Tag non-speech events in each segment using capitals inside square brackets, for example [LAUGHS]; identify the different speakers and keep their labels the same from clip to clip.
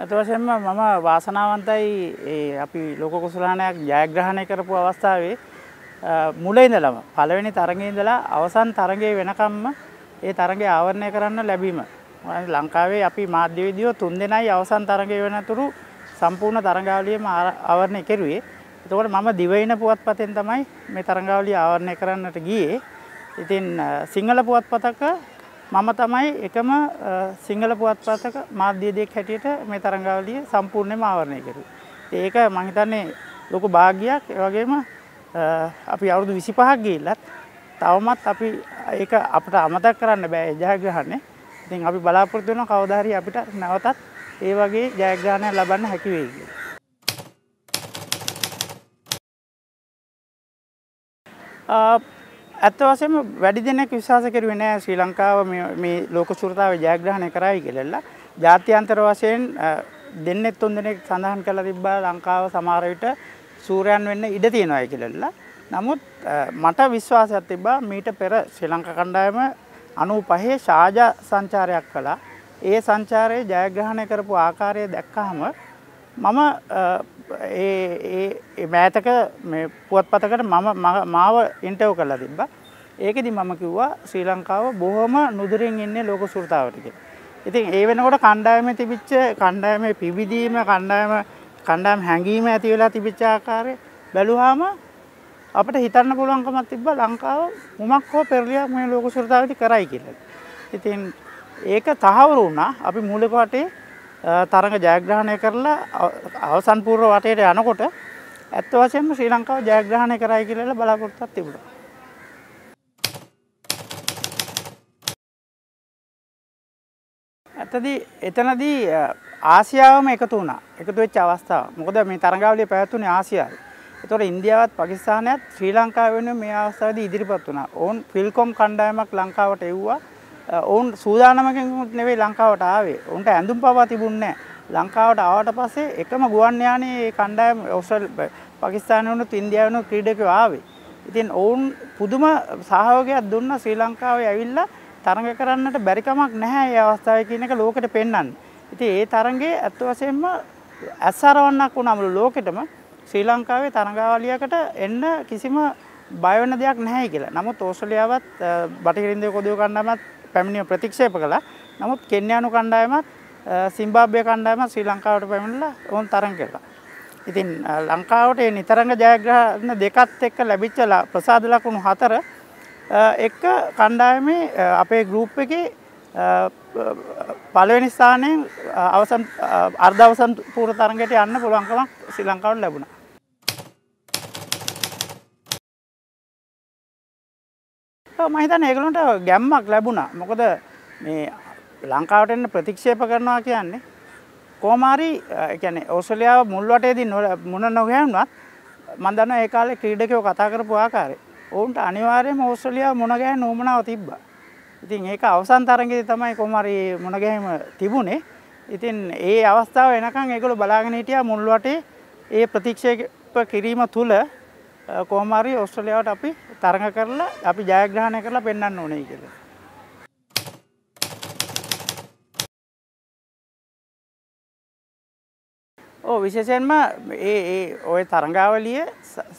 Speaker 1: ඇත වශයෙන්ම මම වාසනාවන්තයි අපි ලෝක කුසලානයක් ජයග්‍රහණය කරපු අවස්ථාවේ මුල ඉඳලම පළවෙනි තරඟේ ඉඳලා අවසන් තරඟේ වෙනකම්ම ඒ තරඟේ ආවරණය කරන්න ලැබීම. ලංකාවේ අපි මාධ්‍ය විදියෝ තුන් දෙනයි අවසන් තරඟේ වෙනතුරු සම්පූර්ණ තරඟාවලියම ආවරණය කෙරුවේ. එතකොට මම දිවයින පුවත්පතෙන් තමයි මේ තරඟාවලිය ආවරණය කරන්නට ගියේ. ඉතින් සිංහල පුවත්පතක මම තමයි එකම සිංහල පුවත්පතක මාධ්‍යදයෙක් හැටියට මේ තරඟාවලිය සම්පූර්ණයෙන්ම ආවරණය කරුවේ. ඒක මම හිතන්නේ ලොකු භාග්‍යයක්. ඒ වගේම අපි අවුරුදු 25ක් ගිහිල්ලත් තවමත් අපි ඒක අපිට අමතක කරන්න බෑ ජයග්‍රහණය. ඉතින් අපි බලාපොරොත්තු වෙනවා කවදා හරි අපිට නැවතත් ඒ වගේ ජයග්‍රහණයක් ලබන්න හැකි වෙයි කියලා. ඇත්ත වශයෙන්ම වැඩි දෙනෙක් විශ්වාස කරුවේ නෑ ශ්‍රී ලංකාව මේ ලෝක ශෘතාවේ ජයග්‍රහණය කරයි කියලා. ජාත්‍යන්තර වශයෙන් දෙන්නෙක් තුන් දෙනෙක් සඳහන් කරලා තිබ්බා ලංකාව සමහර විට සූරයන් වෙන්න ඉඩ තියෙනවායි කියලා. නමුත් මට විශ්වාසයක් තිබ්බා මීට පෙර ශ්‍රී ලංකා කණ්ඩායම 95 ශාජා සංචාරයක් කළා. ඒ සංචාරයේ ජයග්‍රහණය කරපු ආකාරය දැක්කහම මම ඒ ඒ මෑතක මේ පුවත්පතකට මම මාව ඉන්ටර්වයුව කරලා තිබ්බා. ඒකෙදි මම කිව්වා ශ්‍රී ලංකාව බොහොම නුදුරින් ඉන්නේ ලෝක සුරතාවට කියලා. ඉතින් ඒ වෙනකොට කණ්ඩායමේ තිබිච්ච කණ්ඩායමේ පිවිදීම කණ්ඩායම කණ්ඩායම් හැඟීම ඇති වෙලා තිබිච්ච ආකාරය බැලුවාම අපිට හිතන්න පුළුවන්කමක් තිබ්බා ලංකාව මුමක් හෝ පෙරලියක් මේ ලෝක ශ්‍රතාවටි කරයි කියලා. ඉතින් ඒක තහවුරු වුණා. අපි මූලික වටේ තරඟ ජයග්‍රහණය කරලා අවසන් පූර්ව වටේට යනකොට ඇත්ත වශයෙන්ම ශ්‍රී ලංකාව ජයග්‍රහණය කරයි කියලා බලාපොරොත්තුවක් තිබුණා. ඇත්තදී එතනදී ආසියාවම එකතු වුණා. එකතු වෙච්ච අවස්ථාව. මොකද මේ තරඟාවලිය පැවැත්වුණේ ආසියාවේ. ඒතකොට ඉන්දියාවත් පාකිස්තානයත් ශ්‍රී ලංකාව වෙනුවෙන් මේ අවස්ථාවේදී ඉදිරිපත් වුණා. ඔවුන් ෆිල්කොම් කණ්ඩායමක් ලංකාවට එව්වා. ඔවුන් සූදානමකින් නෙවෙයි ලංකාවට ආවේ. ඔවුන්ට ඇඳුම් පවා තිබුණේ ලංකාවට ආවට පස්සේ එකම ගුවන් යානේ මේ කණ්ඩායම ඕස්ට්‍රේලියා පාකිස්තානය වුණත් ඉන්දියාව වුණත් ක්‍රීඩකයෝ ආවේ. ඉතින් ඔවුන් පුදුම සහයෝගයක් දුන්නා ශ්‍රී ලංකාවේ ඇවිල්ලා තරඟ කරන්නට බැරි කමක් නැහැ මේ අවස්ථාවේ කියන එක ලෝකෙට පෙන්වන්න. ඉතින් ඒ තරඟේ ඇත්ත වශයෙන්ම ඇස්සරවන්නක් වුණාමලු ලෝකෙටම ශ්‍රී ලංකාවේ තරඟාවලියකට එන්න කිසිම බය වෙන දෙයක් නැහැ කියලා. නමුත් ඕස්ට්‍රේලියාවත් බටහිර ඉන්දිය කොදිය කණ්ඩායමත් පැමිණිය ප්‍රතික්ෂේප කළා. නමුත් කෙන්යානු කණ්ඩායමත් සිම්බාබ්වේ කණ්ඩායමත් ශ්‍රී ලංකාවට පැමිණලා ඕන් තරඟ කළා. ඉතින් ලංකාවට මේ නිතරංග ජයග්‍රහණ දෙකත් එක්ක ලැබිච්ච ප්‍රසාද ලකුණු හතර එක්ක කණ්ඩායමේ අපේ ගෲප් එකේ පළවෙනි ස්ථානයෙන් අවසන් අර්ධ අවසන් පූර්ව තරඟයට යන්න පුළුවන්කමක් ශ්‍රී ලංකාවට ලැබුණා. මම හිතන්නේ ඒගොල්ලන්ට ගැම්මක් ලැබුණා. මොකද මේ ලංකාවට එන්න ප්‍රතික්ෂේප කරනවා කියන්නේ කොහොම හරි ඒ කියන්නේ ඕස්ට්‍රේලියාව මුල් වටේදී මුණ නොගැහුණත් මම දන්නවා ඒ කාලේ ක්‍රීඩකයෝ කතා කරපු ආකාරය. ඔවුන්ට අනිවාර්යයෙන්ම ඕස්ට්‍රේලියාව මුණ ගැහෙන්න උවමනාව තිබ්බා. ඉතින් ඒක අවසන් තරඟේදී තමයි කොහොම හරි මුණ ගැහිම තිබුණේ. ඉතින් ඒ අවස්ථාව එනකන් ඒගොල්ලෝ බලාගෙන හිටියා මුල් වටේ ඒ ප්‍රතික්ෂේප කිරීම තුල කොහොම හරි ඕස්ට්‍රේලියාවට අපි තරඟ කරලා අපි ජයග්‍රහණය කරලා පෙන්වන්න ඕනේ කියලා. ඕ විශේෂයෙන්ම ඒ ඒ ඔය තරඟාවලිය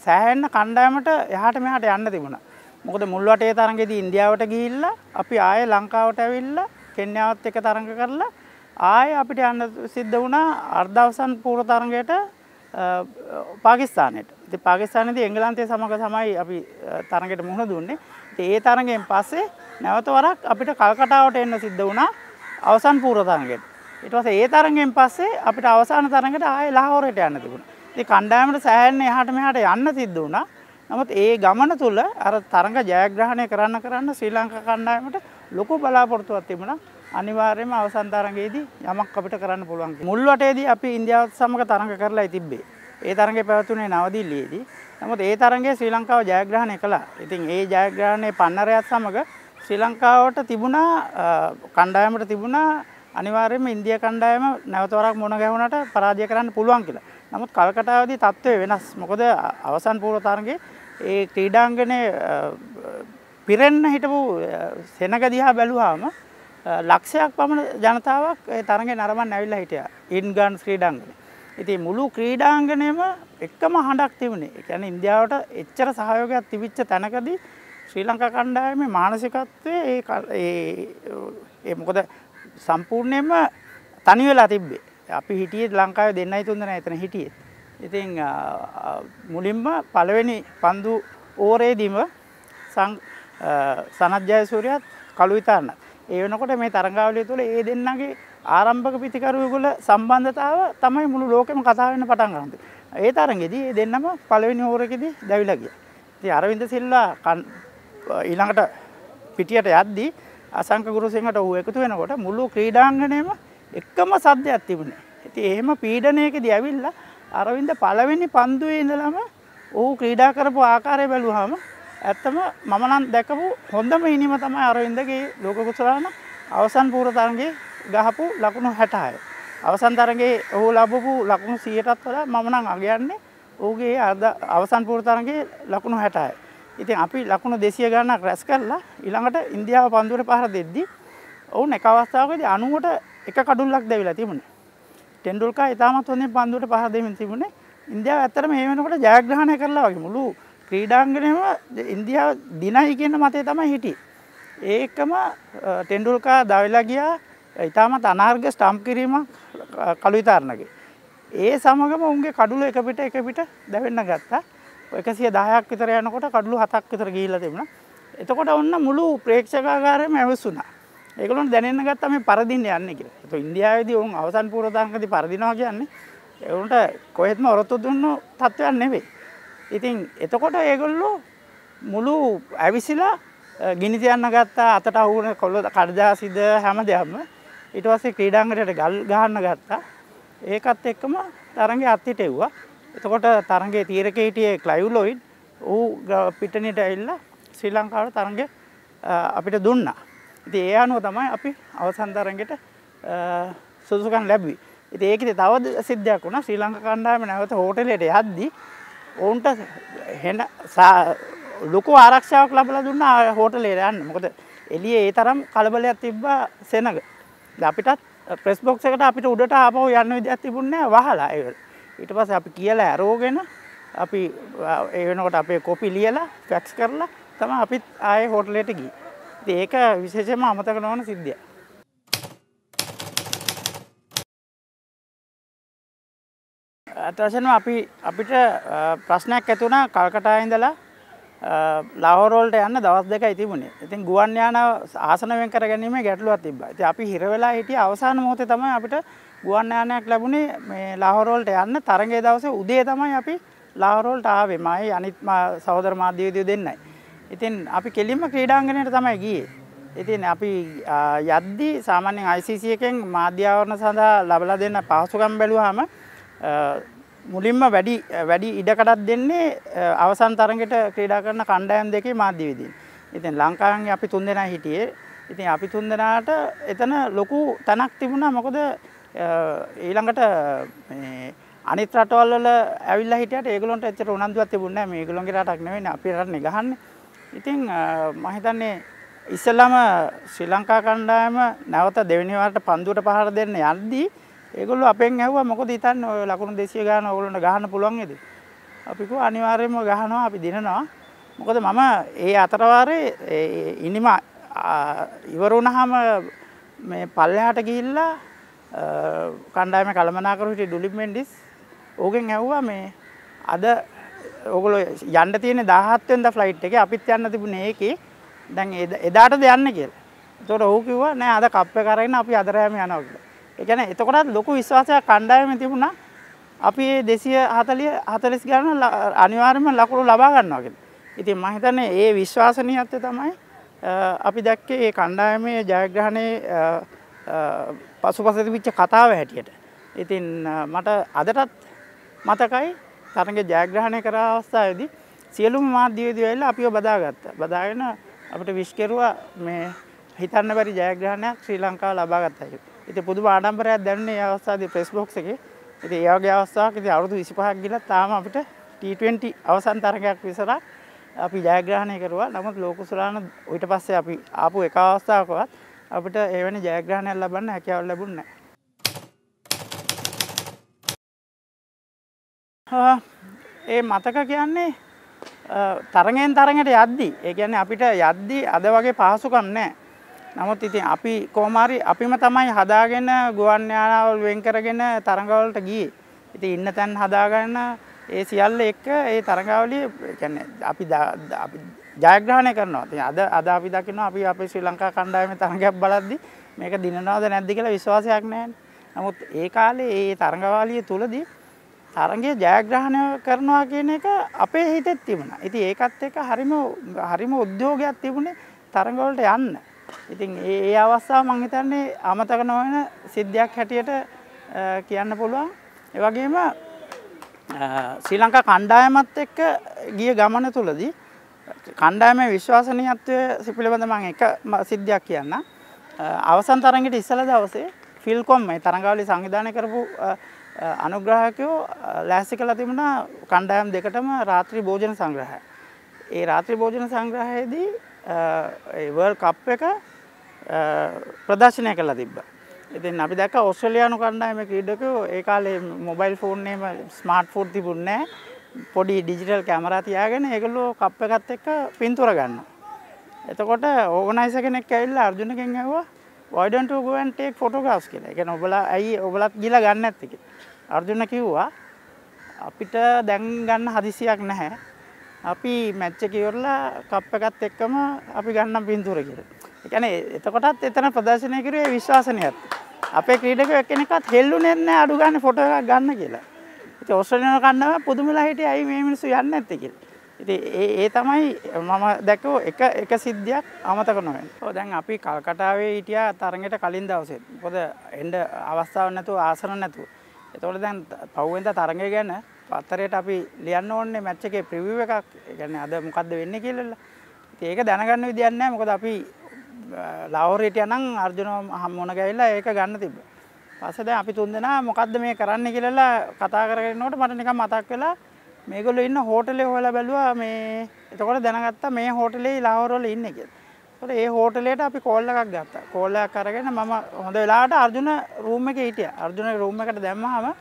Speaker 1: සෑහෙන්න කණ්ඩායමට එහාට මෙහාට යන්න තිබුණා. මොකද මුල් වටේ තරඟෙදී ඉන්දියාවට ගිහිල්ලා අපි ආයේ ලංකාවට ඇවිල්ලා කෙන්යාවත් එක්ක තරඟ කරලා ආයේ අපිට යන්න සිද්ධ වුණා අර්ධවසන් පූර්ව තරඟයට පාකිස්තානයට. ඉතින් පාකිස්තානයේදී එංගලන්තය සමග තමයි අපි තරඟයට මුහුණ දුන්නේ. ඉතින් ඒ තරඟෙන් පස්සේ නැවත වරක් අපිට කල්කටාවට එන්න සිද්ධ වුණා අවසන් පූර්ව තරඟයට. ඊට පස්සේ ඒ තරඟෙන් පස්සේ අපිට අවසාන තරඟයට ආයේ ලාහෝරයට යන්න තිබුණා. ඉතින් කණ්ඩායමට සෑහෙන්න එහාට මෙහාට යන්න සිද්ධ වුණා. නමුත් ඒ ගමන තුල අර තරඟ ජයග්‍රහණය කරන්න කරන්න ශ්‍රී ලංකා කණ්ඩායමට ලොකු බලාපොරොත්තුවක් තිබුණා. අනිවාර්යයෙන්ම අවසන් තරඟයේදී යමක් අපිට කරන්න පුළුවන්. මුල් වටේදී අපි ඉන්දියාවත් සමග තරඟ කරලා තිබ්බේ. ඒ තරඟේ පැවතුනේ නවදිල්ලියේදී. නමුත් ඒ තරඟේ ශ්‍රී ලංකාව ජයග්‍රහණය කළා. ඉතින් ඒ ජයග්‍රහණයේ පන්නරයත් සමග ශ්‍රී ලංකාවට තිබුණා කණ්ඩායමට තිබුණා අනිවාර්යයෙන්ම ඉන්දියා කණ්ඩායම නැවත වරක් මුණ ගැහුණාට පරාජය කරන්න පුළුවන් කියලා. නමුත් කල්කටාවේදී තත්ත්වය වෙනස්. මොකද අවසන් පූර්ව තරඟේ ඒ ක්‍රීඩාංගනේ පිරෙන්න හිටපු සෙනග දිහා බැලුවාම ලක්ෂයක් පමණ ජනතාවක් ඒ තරගේ නරමන් ඇවිල්ලා හිටියා ඉන්ගන් ක්‍රීඩාංගනේ. ඉතින් මුළු ක්‍රීඩාංගනයම එකම හඬක් තිබුණේ. ඒ කියන්නේ ඉන්දියාවට එච්චර සහයෝගයක් තිබිච්ච තැනකදී ශ්‍රී ලංකා කණ්ඩායමේ මානසිකත්වයේ ඒ ඒ මොකද සම්පූර්ණයෙන්ම තනි වෙලා තිබ්බේ. අපි හිටියේ ලංකාවේ දෙන්නයි තුන් දෙනා එතන හිටියේ. ඉතින් මුලින්ම පළවෙනි පන්දු ඕරේදීම සනත් ජයසූරියත් කළු විතාන්නත්. ඒ වෙනකොට මේ තරංගාවලිය තුළ ඒ දෙන්නගේ ආරම්භක පිතිකරුවෙකුල සම්බන්ධතාව තමයි මුළු ලෝකෙම කතා වෙන්න පටන් ගන්නද. ඒ තරගෙදී ඒ දෙන්නම පළවෙනි ඕරකදී දැවිලා ගියා. ඉතින් අරවින්ද සිල්වා ඊළඟට පිටියට යද්දී අසංක ගුරුසිංහට ඌ එකතු වෙනකොට මුළු ක්‍රීඩාංගණයම එකම සද්දයක් තිබුණේ. ඉතින් එහෙම පීඩනයකදී ඇවිල්ලා අරවින්ද පළවෙනි පන්දුවේ ඉඳලම ඌ ක්‍රීඩා කරපු ආකාරය බැලුවාම ඇත්තම මම නම් දැකපු හොඳම ඉනිම තමයි අරවින්දගේ ලෝක කුසලාන අවසන් පූර්ව තරඟේ ගහපු ලකුණු 66. අවසන් තරඟේ ඔහු ලැබපු ලකුණු 100ටත් වඩා මම නම් අගයන්නේ ඌගේ අද අවසන් පූර්ව තරඟේ ලකුණු 66. ඉතින් අපි ලකුණු 200 ගණනක් රැස් කරලා ඊළඟට ඉන්දියාව පන්දුවට පහර දෙද්දි ඔවුන් එක අවස්ථාවකදී 90ට එක කඩුල්ලක් දැවිලා තිබුණේ. ටෙන්ඩුල්කා ඉතාමත් හොඳින් පන්දුවට පහර දෙමින් තිබුණේ. ඉන්දියාව ඇත්තටම මේ වෙනකොට ජයග්‍රහණය කරලා වගේ මුළු ක්‍රීඩාංගනයම ඉන්දියාව දිනයි කියන මතය තමයි හිටියේ. ඒකම ටෙන්ඩුල්කා දවිලා ගියා ඉතාමත් අනාර්ග ස්ටම්ප් කිරීමක් කළු විතරණගේ. ඒ සමගම උන්ගේ කඩුල එක පිට එක පිට දැවෙන්න ගත්තා. එකසිය දහයක් විතර යනකොට කඩුළු හතක් විතර ගිහිල්ලා තිබුණා. එතකොට ඔන්න මුළු ප්‍රේක්ෂකාගාරයම ඇවිස්සුණා. ඒගොල්ලොන්ට දැනෙන්න ගත්තා මේ පරදින්න යන්නේ කියලා. ඒක ඉන්දියාවේදී උන් අවසන් පූර්ව දාංකදී පරදිනවා කියන්නේ ඒගොල්ලන්ට කොහෙත්ම ඔරොත්තු දුන්නු තත්ත්වයක් නෙවෙයි. ඉතින් එතකොට ඒගොල්ලෝ මුළු ඇවිසිලා ගිනි තියන්න ගත්තා අතට අහුවන කොල්ල කඩදාසිද හැම දෙයක්ම. ඊට පස්සේ ක්‍රීඩාංගණයට ගල් ගහන්න ගත්තා. ඒකත් එක්කම තරඟේ අත්තිට එව්වා එතකොට තරඟේ තීරකේ හිටියේ ක්ලයිව් ලොයිඩ්. ඌ පිටනිට ඇවිල්ලා ශ්‍රී ලංකාවට තරඟේ අපිට දුන්නා. ඉතින් ඒ අනුව තමයි අපි අවසන් තරඟෙට සුදුසුකම් ලැබුවේ. ඉතින් ඒකේ තව සිද්ධියක් වුණා. ශ්‍රී ලංකා කණ්ඩායම නැවත හෝටලයට යද්දී ඔවුන්ට හෙන ලොකු ආරක්ෂාවක් ලබලා දුන්නා හෝටලේ යන්න. මොකද එළියේ ඒ තරම් කලබලයක් තිබ්බා සෙනග. අපිටත් ප්‍රෙස් බොක්ස් එකට අපිට උඩට ආපහු යන්න විදියක් තිබුණේ වහලා ඒක. ඊට පස්සේ අපි කියලා ඇරෝගෙන අපි ඒ වෙනකොට අපේ කොපි ලියලා ෆැක්ස් කරලා තමයි අපිත් ආයේ හෝටලයට ගියේ. ඉතින් ඒක විශේෂයෙන්ම අමතක නොවන සිද්ධියක්. ඇතවශයෙන්ම අපි අපිට ප්‍රශ්නයක් ඇති වුණා කල්කටා ඉඳලා ලාහෝරෝල්ට යන්න දවස් දෙකයි තිබුණේ. ඉතින් ගුවන් යාන ආසන වෙන් කර ගැනීම ගැටලුවක් තිබ්බා. ඉතින් අපි හිර වෙලා හිටිය අවසාන මොහොතේ තමයි අපිට ගුවන් යානයක් ලැබුණේ මේ ලාහෝරෝල්ට යන්න තරඟයේ දවසේ උදේ තමයි අපි ලාහෝරෝල්ට ආවේ. මයි අනිත් සහෝදර මාධ්‍යවේදියෝ දෙන්නයි. ඉතින් අපි කෙලින්ම ක්‍රීඩාංගණයට තමයි ගියේ. ඉතින් අපි යද්දී සාමාන්‍යයෙන් ICC එකෙන් මාධ්‍ය ආවරණ සඳහා ලබලා දෙන්න පහසුකම් බැලුවාම මුලින්ම වැඩි වැඩි ඉඩකඩක් දෙන්නේ අවසන් තරගෙට ක්‍රීඩා කරන කණ්ඩායම් දෙකේ මාධ්‍යවේදීන්. ඉතින් ලංකාවේ අපි තුන්දෙනා හිටියේ. ඉතින් අපි තුන්දෙනාට එතන ලොකු තැනක් තිබුණා. මොකද ඊළඟට මේ අනිත් රටවල් වල ඇවිල්ලා හිටියට ඒගොල්ලන්ට එච්චර උනන්දුවක් තිබුණේ නැහැ. මේගොල්ලන්ගේ රටක් නෙවෙයි අපේ රටනේ ගහන්නේ. ඉතින් මම හිතන්නේ ඉස්සෙල්ලාම ශ්‍රී ලංකා කණ්ඩායම නැවත දෙවෙනි වරට පන්දුවට පහර දෙන්න යද්දී ඒගොල්ලෝ අපෙන් ඇහුවා මොකද හිතන්නේ ඔය ලකුණු 200 ගන්න ඕගොල්ලන්ට ගහන්න පුළුවන් නේද? අපි කිව්වා අනිවාර්යයෙන්ම ගහනවා අපි දිනනවා. මොකද මම ඒ අතර වාරේ ඉනිම ඉවර වුණාම මේ පල්ලෙහාට ගිහිල්ලා කණ්ඩායමේ කළමනාකරු හිටිය ඩුලිප් මෙන්ඩිස් ඕගෙන් ඇහුවා මේ අද ඕගොල්ලෝ යන්න තියෙන 17 වෙනිදා ෆ්ලයිට් එකේ අපිත් යන්න තිබුණේ ඒකේ දැන් එදාටද යන්න කියලා. ඒතකොට ඔහු කිව්වා නෑ අද කප් එක අරගෙන අපි අද රෑම යනවා කියලා. ඒ කියන්නේ එතකොටත් ලොකු විශ්වාසයක් කණ්ඩායමේ තිබුණා. අපි මේ 240 40 ගණන් අනිවාර්යයෙන්ම ලකුණු ලබා ගන්නවා කියලා. ඉතින් මම හිතන්නේ ඒ විශ්වාසනීයත්වය තමයි අපි දැක්කේ මේ කණ්ඩායමේ ජයග්‍රහණයේ පසුපස තිබිච්ච කතාව හැටියට. ඉතින් මට අදටත් මතකයි තරගේ ජයග්‍රහණය කර අවස්ථාවේදී සියලුම මාධ්‍යවේදී වෙලා අපිව බදාගත්තා. බදාගෙන අපිට විශ් කෙරුවා මේ හිතන්න බැරි ජයග්‍රහණයක් ශ්‍රී ලංකාව ලබා ගත්තා කියලා. ඉතින් පුදුම ආඩම්බරයක් දැනුනේ මේ අවස්ථාවේ ප්‍රෙස් බොක්ස් එකේ. ඉතින් ඒ වගේ අවස්ථාවක් ඉතින් අවුරුදු 25ක් ගිහලා තාම අපිට T20 අවසන් තරගයක් විසරක් අපි ජයග්‍රහණය කරුවා. නමුත් ලෝකුසුලාන ඊට පස්සේ අපි ආපු එක අවස්ථාවකවත් අපිට එවැනි ජයග්‍රහණයක් ලබන්න හැකියාව ලැබුණේ ඒ මතක කියන්නේ තරගෙන් තරඟට යද්දි ඒ කියන්නේ අපිට යද්දි අද වගේ පහසුකම් නැහැ. නමුත් ඉතින් අපි කොහොමාරි අපිම තමයි හදාගෙන ගුවන් යානාවල් වෙන් කරගෙන තරඟවලට ගියේ. ඉතින් ඉන්න තැන් හදාගන්න ඒ සියල්ල එක්ක ඒ තරඟාවලිය කියන්නේ අපි අපි ජයග්‍රහණය කරනවා. ඉතින් අද අද අපි දකිනවා අපි අපේ ශ්‍රී ලංකා කණ්ඩායමේ තරඟයක් බලද්දි මේක දිනනවද නැද්ද කියලා විශ්වාසයක් නැහැ. නමුත් ඒ කාලේ ඒ තරඟාවලිය තුලදී තරගය ජයග්‍රහණය කරනවා කියන එක අපේ හිතෙත් තිබුණා. ඉතින් ඒකත් එක්ක හරිම හරිම උද්‍යෝගයක් තිබුණේ තරඟ වලට යන්න. ඉතින් ඒ ඒ අවස්ථාව මම හිතන්නේ අමතක නොවන සිද්ධියක් හැටියට කියන්න පුළුවන්. ඒ වගේම ශ්‍රී ලංකා කණ්ඩායමත් එක්ක ගිය ගමන තුලදී කණ්ඩායමේ විශ්වාසනීයත්වය පිළිබඳ මම එක සිද්ධියක් කියන්නම්. අවසන් තරඟෙට ඉස්සල දවසේ ෆිල්කොම් මේ තරඟාවලිය සංවිධානය කරපු අනුග්‍රාහකයෝ ලෑස්ති කළා තිබුණා කණ්ඩායම් දෙකටම රාත්‍රී භෝජන සංග්‍රහය. ඒ රාත්‍රී භෝජන සංග්‍රහයේදී ඒ වර්ල්ඩ් කප් එක ප්‍රදර්ශනය කළා තිබ්බා. ඉතින් අපි දැක්ක ඕස්ට්‍රේලියානු කණ්ඩායමේ ක්‍රීඩකයෝ ඒ කාලේ මොබයිල් ෆෝන් එකේම ස්මාර්ට් ෆෝන් තිබුණේ නැහැ. පොඩි ඩිජිටල් කැමරා තියාගෙන ඒගොල්ලෝ කප් එකත් එක්ක පින්තූර ගන්නවා. එතකොට ඕගනයිසර් කෙනෙක් ඇවිල්ලා අර්ජුනගෙන් ඇහුවා why don't you go and take photographs කියලා. ඒ කියන්නේ ඔබලා ඇයි ඔබලත් ගිහලා ගන්න නැත්තේ කියලා. අර්ජුන කිව්වා අපිට දැන් ගන්න හදිසියක් නැහැ. අපි මැච් එක ඉවරලා කප් එකත් එක්කම අපි ගන්නම් පින්තූර කියලා. ඒ කියන්නේ එතකොටත් එතන ප්‍රදර්ශනය කරුවේ විශ්වාසනීයත්. අපේ ක්‍රීඩකයෝ එක්කෙනෙක්වත් හෙල්ලුනේ නැහැ අඩු ගන්න ෆොටෝ එකක් ගන්න කියලා. ඉතින් ඕස්ට්‍රේලියානු කන්නම පුදුමලා හිටියේ ඇයි මේ මිනිස්සු යන්නේ නැත්තේ කියලා. ඉතින් ඒ ඒ තමයි මම දැක්කෝ එක එක සිද්ධියක් අමතක නොවෙන. ඔව් දැන් අපි කල්කටාවේ හිටියා තරගෙට කලින් දවසේ. මොකද එන්න අවස්ථාවක් නැතුව ආසන නැතුව. එතකොට දැන් පහුවෙන්ද තරගය ගැන පත්තරයට අපි ලියන්න ඕනේ මැච් එකේ ප්‍රිවිව් එකක්. ඒ කියන්නේ අද මොකද්ද වෙන්නේ කියලා. ඉතින් ඒක දැනගන්න විදියක් නැහැ. මොකද අපි ලාහෝරේ හිටියා නම් අර්ජුන මොන ගෑවිලා ඒක ගන්න තිබ්බා. පස්සේ දැන් අපි තුන්දෙනා මොකද්ද මේ කරන්න කියලා කතා කරගෙන ඉන්නකොට මට නිකන් මතක් වෙලා මේගොල්ලෝ ඉන්න හෝටලේ හොයලා බැලුවා මේ එතකොට දැනගත්තා මේ හෝටලේ ලාහෝර වල ඉන්නේ කියලා. ඒකට ඒ හෝටලේට අපි කෝල් එකක් ගත්තා. කෝල් එකක් අරගෙන මම හොඳ වෙලාවට අර්ජුන රූම් එකේ හිටියා. අර්ජුන රූම් එකට දැම්මහම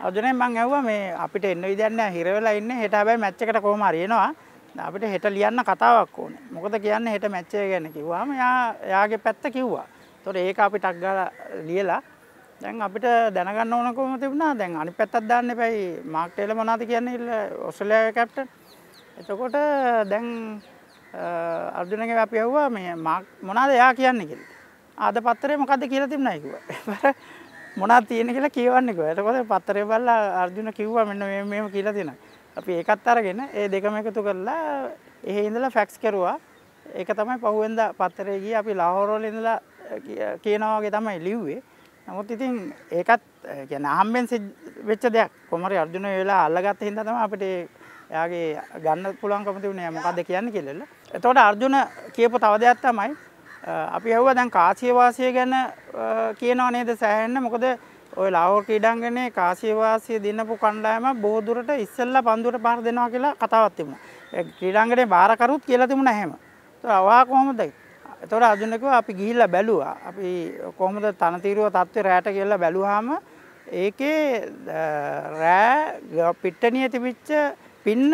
Speaker 1: අර්ජුනෙන් මං ඇහුවා මේ අපිට එන්න විදියක් නැහැ හිර වෙලා ඉන්නේ. හෙට හැබැයි මැච් එකට කොහොම හරි එනවා. අපිට හෙට ලියන්න කතාවක් ඕනේ. මොකද කියන්නේ හෙට මැච් එක ගැන කිව්වාම එයා එයාගේ පැත්ත කිව්වා. ඒතකොට ඒක අපි ටක් ගාලා ලියලා දැන් අපිට දැනගන්න ඕන කොහොම තිබුණා දැන් අනිත් පැත්තක් දාන්න එපයි මාක් ටේලර් මොනවද කියන්නේ ඔස්ට්‍රේලියාවේ කැප්ටන්. එතකොට දැන් අර්ජුනගේ අපි ඇහුවා මේ මාක් මොනවද එයා කියන්නේ කියලා. ආද පත්තරේ මොකද්ද කියලා තිබුණා කිව්වා. [LAUGHS] මොනවද තියෙන්නේ කියලා කියවන්නේ කිව්වා. එතකොට පත්තරේ බලලා අර්ජුන කිව්වා මෙන්න මේ මේම කියලා තියෙනවා. අපි ඒකත් අරගෙන ඒ දෙකම එකතු කරලා එහෙ ඉඳලා ෆැක්ස් කරුවා. ඒක තමයි පහුවෙන්දා පත්තරේ ගියේ අපි ලාහෝර වල ඉඳලා කියනවා වගේ තමයි ලිව්වේ. නමුත් ඉතින් ඒකත් කියන්නේ අහම්බෙන් වෙච්ච දෙයක්. කොමරි අර්ජුන වෙලා අල්ලගත්ත හින්දා තමයි අපිට එයාගේ ගන්න පුළුවන්කම තිබුණේ මොකද්ද කියන්නේ කියලා. එතකොට අර්ජුන කියපු තව දෙයක් තමයි අපි ඇහුවා දැන් කාසිය වාසිය ගැන කියනව නේද සෑහෙන්න මොකද ඔය ලාහෝර් ක්‍රීඩාංගණයේ කාසිය වාසිය දිනපු කණ්ඩායම බොහෝ දුරට ඉස්සෙල්ලා පන්දුවට පාර දෙනවා කියලා කතාවක් තිබුණා. ඒ ක්‍රීඩාංගණයේ බාරකරුත් කියලා තිබුණා එහෙම. ඒතර අවා කොහොමද? එතකොට අර්ජුන කිව්වා අපි ගිහිල්ලා බැලුවා. අපි කොහොමද තනතිරුව තත්ත්වේ රැට කියලා බැලුවාම ඒකේ රෑ පිට්ටනිය තිබිච්ච පින්න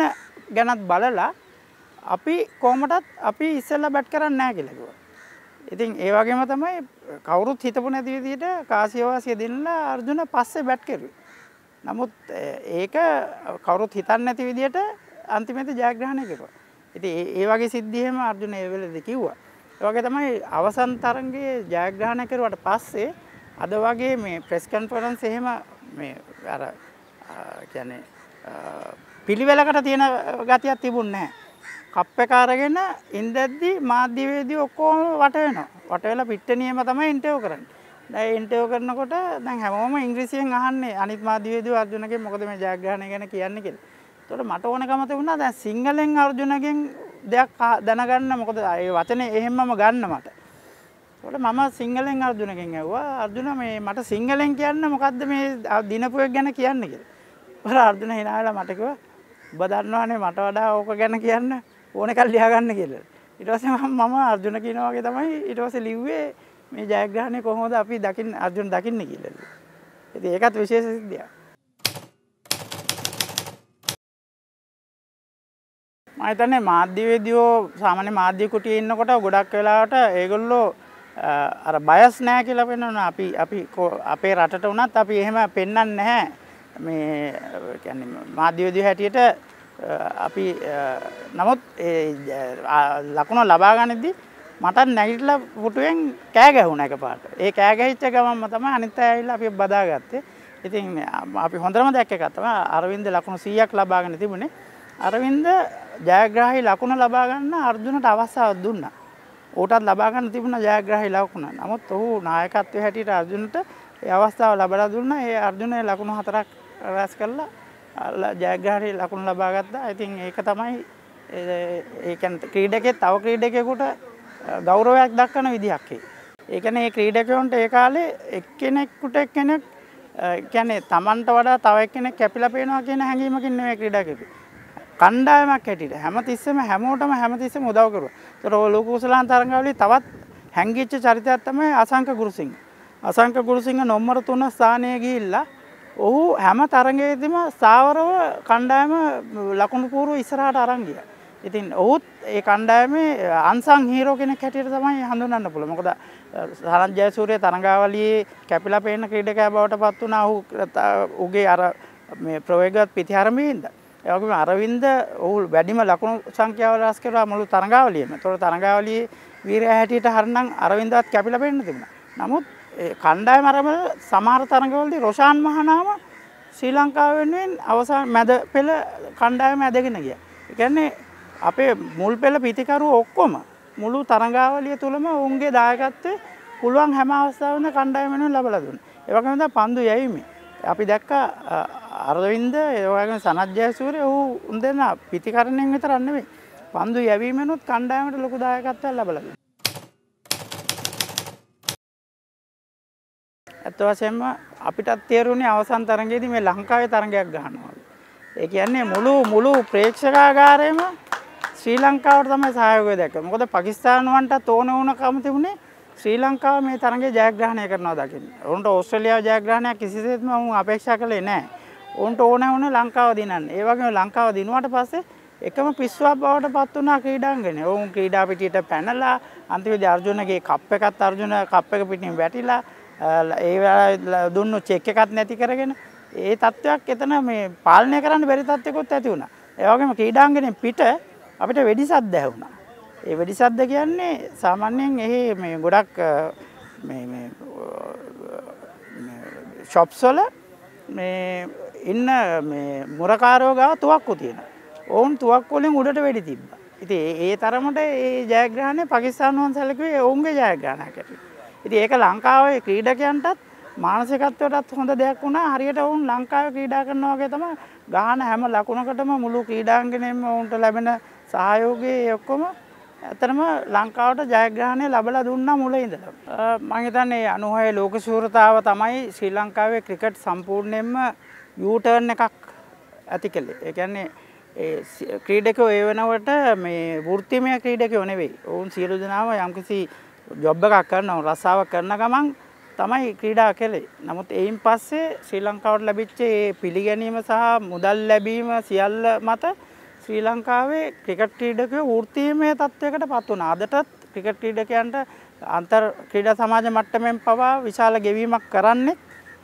Speaker 1: ගැනත් බලලා අපි කොහොමටත් අපි ඉස්සෙල්ලා බැට් කරන්නේ නැහැ කියලා කිව්වා. ඉතින් ඒ වගේම තමයි කවුරුත් හිතපු නැති විදිහට කාසියවාසිය දෙන්නලා අර්ජුන පස්සේ බැට් කරුවේ. නමුත් ඒක කවුරුත් හිතන්නේ නැති විදිහට අන්තිමේදී ජයග්‍රහණය කෙරුවා. ඉතින් ඒ වගේ සිද්ධි එහෙම අර්ජුන ඒ වෙලේදී කිව්වා. ඒ වගේ තමයි අවසන් තරඟයේ ජයග්‍රහණය කරුවාට පස්සේ අද වගේ මේ ප්‍රෙස් කන්ෆරන්ස් එහෙම මේ අර කියන්නේ පිළිවෙලකට තියෙන ගතියක් තිබුණේ නැහැ. කප් එක අරගෙන ඉඳද්දි මාධ්‍යවේදී ඔක්කොම වට වෙනවා. වට වෙලා පිට්ටනියම තමයි ඉන්ටර්විව් කරන්නේ. දැන් ඉන්ටර්විව් කරනකොට දැන් හැමෝම ඉංග්‍රීසියෙන් අහන්නේ අනිත් මාධ්‍යවේදී අර්ජුනගෙන් මොකද මේ ජයග්‍රහණය ගැන කියන්නේ කියලා. ඒතකොට මට ඕනකම තිබුණා දැන් සිංහලෙන් අර්ජුනගෙන් දෙයක් දැනගන්න මොකද ඒ වචනේ එහෙම්මම ගන්න මට. ඒකට මම සිංහලෙන් අර්ජුනගෙන් ඇහුවා අර්ජුන මේ මට සිංහලෙන් කියන්න මොකද්ද මේ දිනපු එක ගැන කියන්න කියලා. ඔර අර්ජුන hina වෙලා මට කිව්වා ඔබ දන්නවනේ මට වඩා ඕක ගැන කියන්න ඕන එකක් ලියා ගන්න කියලා. ඊට පස්සේ මම අර්ජුන කියනවා වගේ තමයි ඊට පස්සේ ලිව්වේ මේ ජයග්‍රහණය කොහොමද අපි දකින්න අර්ජුන දකින්න කියලා. ඉතින් ඒකත් විශේෂ සිද්ධියක්. මම හිතන්නේ මාධ්‍යවේදියෝ සාමාන්‍ය මාධ්‍ය කුටියේ ඉන්නකොට ගොඩක් වෙලාවට ඒගොල්ලෝ අර බයස් නෑ කියලා පෙන්වනවා. අපි අපි අපේ රටට වුණත් අපි එහෙම පෙන්වන්නේ නැහැ. මේ කියන්නේ මාධ්‍යවේදියෝ හැටියට අපි නමුත් ලකුණ ලබා ගනිද්දී මට නැගිටලා පුටුවෙන් කෑ ගැහුණ එකපාරට. ඒ කෑ ගැහිච්ච ගමන්ම තමයි අනිත් අය ඇවිල්ලා අපි බදාගත්තේ. ඉතින් අපි හොඳටම දැක්ක එකක් තමයි අරවින්ද ලකුණු 100ක් ලබාගෙන තිබුණේ. අරවින්ද ජයග්‍රාහී ලකුණ ලබා ගන්න අර්ජුනට අවස්ථාවක් දුන්නා. ඌටත් ලබා ගන්න තිබුණා ජයග්‍රාහී ලකුණ. නමුත් ඔහු නායකත්වයේ හැටියට අර්ජුනට ඒ අවස්ථාව ලබා දුන්නා. ඒ අර්ජුනගේ ලකුණු හතරක් රැස් කළා ජයග්‍රහණය ලකුණු ලබා ගත්තා. ඉතින් ඒක තමයි ඒ කියන්නේ ක්‍රීඩකෙක් තව ක්‍රීඩකයෙකුට ගෞරවයක් දක්වන විදිහක් ඒ. ඒ කියන්නේ මේ ක්‍රීඩකයන්ට ඒ කාලේ එක්කෙනෙකුට එක්කෙනෙක් කියන්නේ Tamanට වඩා තව එක්කෙනෙක් කැපිලා පේනවා කියන හැඟීමකින් නෙවෙයි ක්‍රීඩකෙකු. කණ්ඩායමක් හැටියට හැමතිස්සෙම හැමෝටම හැමතිස්සෙම උදව් කරුවා. ඒතර ඔය ලෝක කුසලාන් තරංගවලදී තවත් හැංගිච්ච චරිතයක් තමයි අසංක ගුරුසිංහ. අසංක ගුරුසිංහ නොම්බර 3 ස්ථානයේ ගිහිල්ලා ඔහු හැම තරගයේදීම ස්ථාවරව කණ්ඩායම ලකුණු පූර්ව ඉස්සරහට අරන් ගියා. ඉතින් ඔහුත් ඒ කණ්ඩායමේ අන්සං හීරෝ කෙනෙක් හැටියට තමයි හඳුන්වන්න පුළුවන්. මොකද සරත් ජයසූරිය තරඟාවලියේ කැපිලා පේන ක්‍රීඩකයා බවට පත් වුණා. ඔහු උගේ අර මේ ප්‍රවේගවත් පිටිහරමින්ද. ඒ වගේම අරවින්ද ඔහු වැඩිම ලකුණු සංඛ්‍යාව රැස් කළා මුළු තරඟාවලියේම. ඒතකොට තරඟාවලියේ වීරයා හැටියට හරිනම් අරවින්දවත් කැපිලා පේන්න තිබුණා. නමුත් කණ්ඩායම අරමුණ සමහර තරඟවලදී රොෂාන් මහනාම ශ්‍රී ලංකාව වෙනුවෙන් අවසාන මැද පෙළ කණ්ඩායම ඇදගෙන ගියා. ඒ කියන්නේ අපේ මුල් පෙළ පිතිකරුව ඔක්කොම මුළු තරඟාවලිය තුලම ඔවුන්ගේ දායකත්වය පුළුවන් හැම අවස්ථාවෙම කණ්ඩායම වෙනුවෙන් ලබලා දුන්නා. ඒ වගේම තමයි පන්දු යැවීමේ. අපි දැක්ක අරවින්ද ඒ වගේම සනත් ජයසූරිය ඔහු උන් දෙන්න පිතිකරණයෙන් විතරක් නෙවෙයි. පන්දු යැවීමෙනුත් කණ්ඩායමට ලොකු දායකත්වයක් ලබලා දුන්නා. ඇත්ත වශයෙන්ම අපිටත් තේරුණේ අවසන් තරඟයේදී මේ ලංකාවේ තරඟයක් ගහනවා. ඒ කියන්නේ මුළු මුළු ප්‍රේක්ෂකාගාරයම ශ්‍රී ලංකාවට තමයි සහයෝගය දැක්කේ. මොකද පාකිස්තානුවන්ට ඕන වුණකම තිබුණේ ශ්‍රී ලංකාව මේ තරඟේ ජයග්‍රහණය කරනවා දකින්න. උන්ට ඕස්ට්‍රේලියාව ජයග්‍රහණයක් කිසිසේත්ම උන් අපේක්ෂා කළේ නැහැ. උන්ට ඕන වුණේ ලංකාව දිනන්න. ඒ වගේම ලංකාව දිනුවාට පස්සේ එකම පිස්සුවක් බවට පත් වුණා ක්‍රීඩාංගනේ. ඔවුන් ක්‍රීඩා පිටියට පැනලා අන්තිමේදී අර්ජුනගේ කප් එකත් අර්ජුන කප් එක පිටින් වැටිලා ඒ දුන්නු චෙක් එකක් නැති කරගෙන ඒ තත්ත්වයක් එතන මේ පාලනය කරන්න බැරි තත්ත්වයක්ත් ඇති වුණා. ඒ වගේම ක්‍රීඩාංගණයෙන් පිට අපිට වෙඩි සද්ද ඇහුණා. ඒ වෙඩි සද්ද කියන්නේ සාමාන්‍යයෙන් එහි මේ ගොඩක් මේ මේ ෂොප්ස් වල මේ ඉන්න මේ මුරකාරයෝ ගාව තුවක්කු තියෙනවා. ඔවුන් තුවක්කු වලින් උඩට වෙඩි තිබ්බා. ඉතින් ඒ තරමට ඒ ජයග්‍රහණය පාකිස්තානුවන් සැලකුවේ ඔවුන්ගේ ජයග්‍රහණයක් ඇටියට. ඉතින් ඒක ලංකාවේ ක්‍රීඩකයන්ටත් මානසිකත්වයටත් හොඳ දෙයක් වුණා. හරියට වුන් ලංකාවේ ක්‍රීඩා කරනවා වගේ තමයි ගාන හැම ලකුණකටම මුළු ක්‍රීඩාංගණයෙම වුන්ට ලැබෙන සහයෝගය ඔක්කොම ඇත්තටම ලංකාවට ජයග්‍රහණය ලැබලා දුන්නා මුල ඉඳලා. මම හිතන්නේ 96 ලෝක ශූරතාව තමයි ශ්‍රී ලංකාවේ ක්‍රිකට් සම්පූර්ණයෙන්ම යූටර්න් එකක් ඇති කළේ. ඒ කියන්නේ ඒ ක්‍රීඩකයෝ ඒ වෙනකොට මේ වෘත්තිමය ක්‍රීඩකයෝ නෙවෙයි. ඔවුන් සියලු දෙනාම යම්කිසි ජොබ් එකක් කරනවා රස්සාවක් කරන ගමන් තමයි ක්‍රීඩා කළේ. නමුත් එයින් පස්සේ ශ්‍රී ලංකාවට ලැබිච්ච ඒ පිළිගැනීම සහ මුදල් ලැබීම සියල්ල මත ශ්‍රී ලංකාවේ ක්‍රිකට් ක්‍රීඩකයෝ වෘත්තීයමය තත්වයකට පත් වුණා. අදටත් ක්‍රිකට් ක්‍රීඩකයන්ට අන්තර් ක්‍රීඩා සමාජ මට්ටමින් පවා විශාල ගෙවීමක් කරන්නේ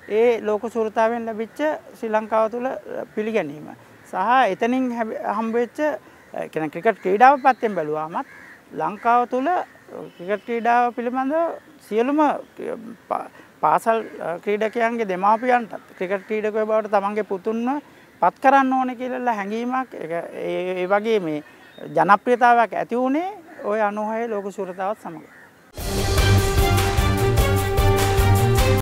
Speaker 1: ඒ ලෝක සූරතාවෙන් ලැබිච්ච ශ්‍රී ලංකාව තුළ පිළිගැනීම. සහ එතනින් හම්බවෙච්ච ක්‍රිකට් ක්‍රීඩාව පැත්තෙන් බැලුවාමත් ලංකාව තුළ ක්‍රිකට් ක්‍රීඩාව පිළිබඳ සියලුම පාසල් ක්‍රීඩකයන්ගේ දෙමාපියන්ට ක්‍රිකට් ක්‍රීඩකය බවට තමන්ගේ පුතුන්ව පත් කරන්න ඕන කියලලා හැඟීමක් ඒ වගේ මේ ජනප්‍රියතාවක් ඇති වුණේ ඔය අනුහය ලෝක සුරතාවත් සමඟ.